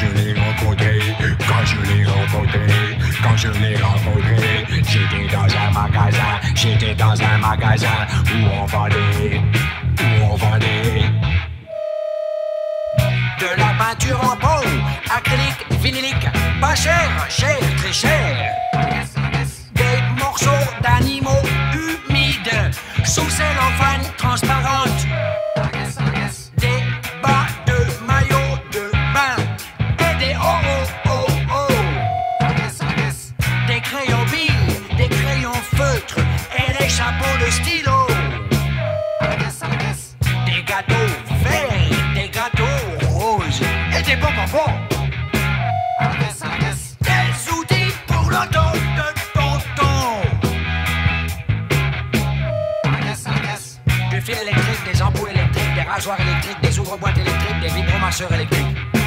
je l'ai rencontré, quand je l'ai rencontré, quand je l'ai rencontré, j'étais dans un magasin, j'étais dans un magasin où on vendait, où on vendait de la peinture en peau, acrylique, vinylique, pas cher, cher, très cher. Des morceaux d'animaux des outils pour l'auto de tonton. Du fil électrique, des ampoules électriques, des rasoirs électriques, des ouvre-boîtes électriques, des vibromasseurs électriques.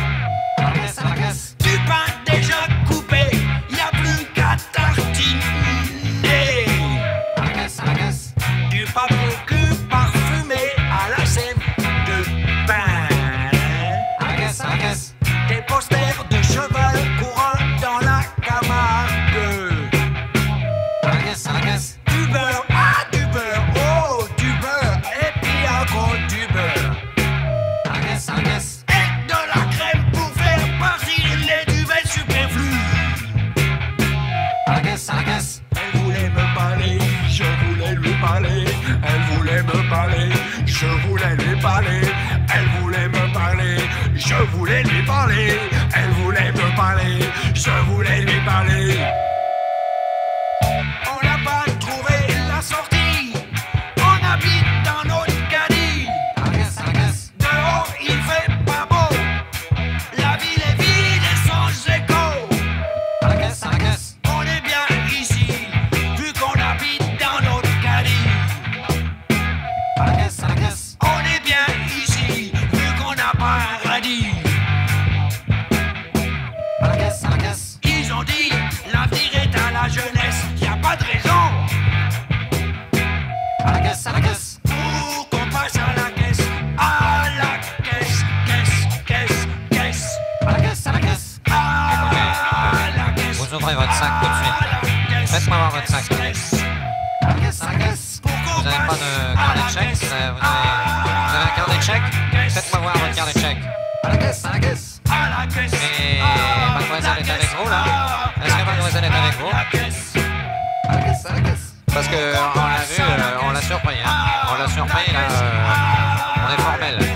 Voulais lui parler. Elle voulait me parler, je voulais pas de raison. Pour qu'on passe à la caisse, à la caisse, caisse, caisse, caisse. À la caisse. Vous ouvrez votre sac tout de suite. Faites-moi voir votre sac. Vous n'avez pas de carnet de chèques euh, vous, avez, vous avez un carnet de chèques Faites-moi voir votre carnet de chèques. Et mademoiselle est avec vous là Parce que on l'a vu, euh, on l'a surpris. Hein. On l'a surpris euh, on est formel.